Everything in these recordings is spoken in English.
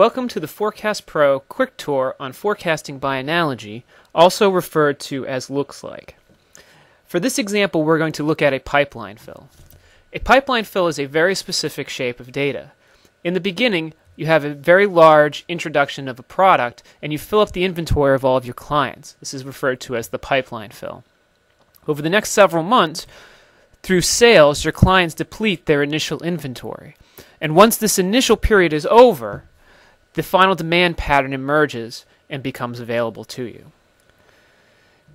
Welcome to the Forecast Pro quick tour on forecasting by analogy, also referred to as looks like. For this example, we're going to look at a pipeline fill. A pipeline fill is a very specific shape of data. In the beginning, you have a very large introduction of a product and you fill up the inventory of all of your clients. This is referred to as the pipeline fill. Over the next several months, through sales, your clients deplete their initial inventory. And once this initial period is over, the final demand pattern emerges and becomes available to you.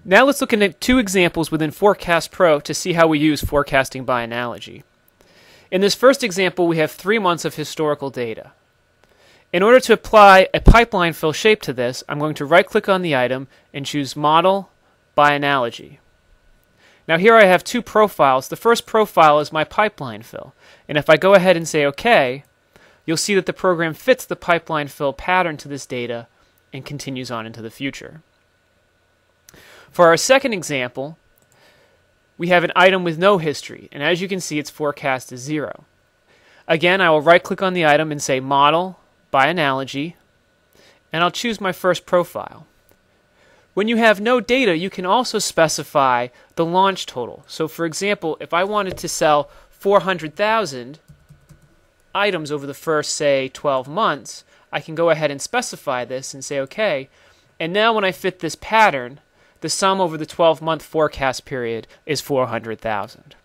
Now let's look at two examples within Forecast Pro to see how we use forecasting by analogy. In this first example, we have three months of historical data. In order to apply a pipeline fill shape to this, I'm going to right click on the item and choose Model by Analogy. Now here I have two profiles. The first profile is my pipeline fill. And if I go ahead and say OK, you'll see that the program fits the pipeline fill pattern to this data and continues on into the future. For our second example, we have an item with no history, and as you can see, its forecast is zero. Again, I will right click on the item and say Model by Analogy, and I'll choose my first profile. When you have no data, you can also specify the launch total. So for example, if I wanted to sell 400,000, items over the first, say, 12 months, I can go ahead and specify this and say, okay, and now when I fit this pattern, the sum over the 12 month forecast period is 400,000.